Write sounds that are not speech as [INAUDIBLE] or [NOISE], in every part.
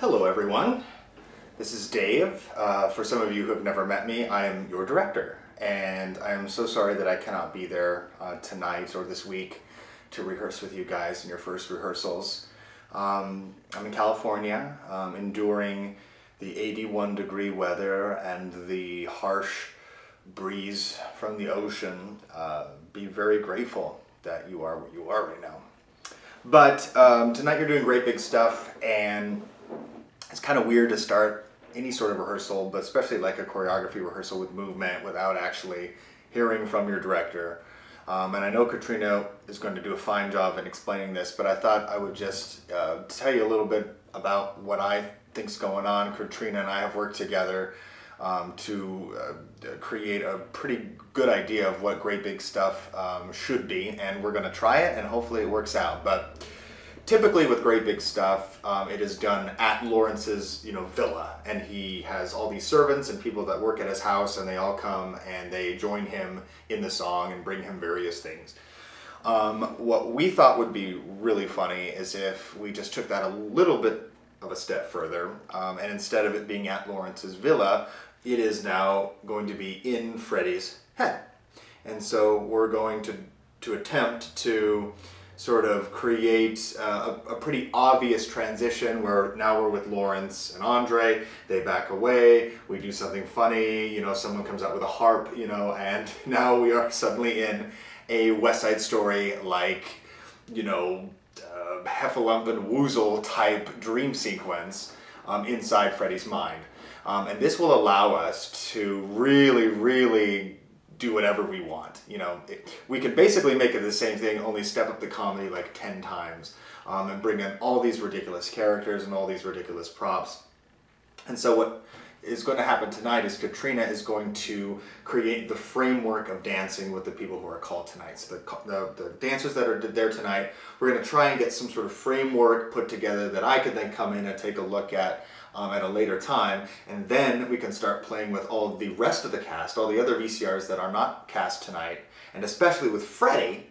Hello, everyone. This is Dave. Uh, for some of you who have never met me, I am your director, and I am so sorry that I cannot be there uh, tonight or this week to rehearse with you guys in your first rehearsals. Um, I'm in California, um, enduring the 81 degree weather and the harsh breeze from the ocean. Uh, be very grateful that you are where you are right now. But um, tonight you're doing great big stuff, and it's kind of weird to start any sort of rehearsal, but especially like a choreography rehearsal with movement without actually hearing from your director. Um, and I know Katrina is going to do a fine job in explaining this, but I thought I would just uh, tell you a little bit about what I think's going on. Katrina and I have worked together um, to uh, create a pretty good idea of what great big stuff um, should be, and we're going to try it, and hopefully it works out. But typically with great big stuff, um, it is done at Lawrence's, you know, villa, and he has all these servants and people that work at his house, and they all come and they join him in the song and bring him various things. Um, what we thought would be really funny is if we just took that a little bit of a step further, um, and instead of it being at Lawrence's villa, it is now going to be in Freddy's head. And so we're going to, to attempt to sort of create uh, a, a, pretty obvious transition where now we're with Lawrence and Andre, they back away, we do something funny, you know, someone comes out with a harp, you know, and [LAUGHS] now we are suddenly in a West Side Story like, you know, uh, Heffalump and Woozle type dream sequence um, inside Freddy's mind. Um, and this will allow us to really, really do whatever we want. You know, it, we can basically make it the same thing, only step up the comedy like 10 times um, and bring in all these ridiculous characters and all these ridiculous props. And so what is going to happen tonight is Katrina is going to create the framework of dancing with the people who are called tonight. So the, the, the dancers that are there tonight, we're going to try and get some sort of framework put together that I could then come in and take a look at um, at a later time, and then we can start playing with all the rest of the cast, all the other VCRs that are not cast tonight, and especially with Freddy,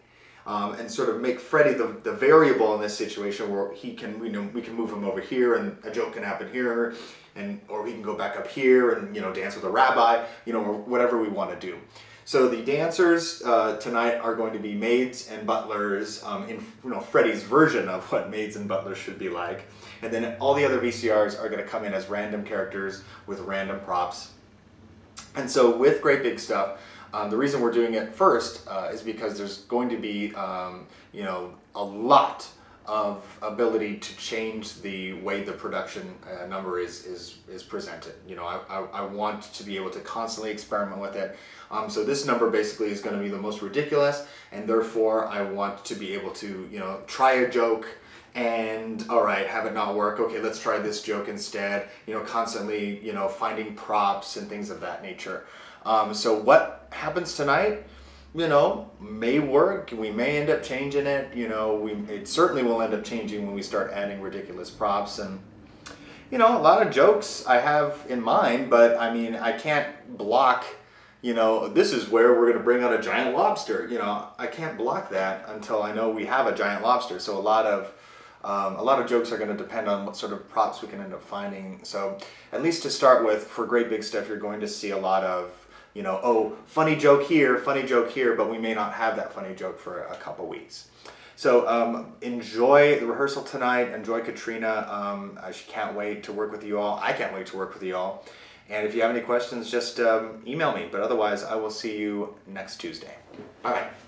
um, and sort of make Freddy the, the variable in this situation where he can, you know, we can move him over here and a joke can happen here, and or we can go back up here and you know dance with a rabbi, you know, whatever we want to do. So the dancers uh, tonight are going to be maids and butlers um, in you know Freddy's version of what maids and butlers should be like. And then all the other VCRs are going to come in as random characters with random props. And so with Great Big Stuff, um, the reason we're doing it first uh, is because there's going to be um, you know a lot of ability to change the way the production uh, number is, is, is presented. You know, I, I, I, want to be able to constantly experiment with it. Um, so this number basically is going to be the most ridiculous and therefore I want to be able to, you know, try a joke and all right, have it not work. Okay, let's try this joke instead. You know, constantly, you know, finding props and things of that nature. Um, so what happens tonight? you know, may work. We may end up changing it. You know, we it certainly will end up changing when we start adding ridiculous props and you know, a lot of jokes I have in mind, but I mean, I can't block, you know, this is where we're going to bring out a giant lobster. You know, I can't block that until I know we have a giant lobster. So a lot of um, a lot of jokes are going to depend on what sort of props we can end up finding. So at least to start with, for great big stuff, you're going to see a lot of you know, oh, funny joke here, funny joke here, but we may not have that funny joke for a couple weeks. So um, enjoy the rehearsal tonight. Enjoy Katrina. Um, she can't wait to work with you all. I can't wait to work with you all. And if you have any questions, just um, email me. But otherwise, I will see you next Tuesday. Bye-bye.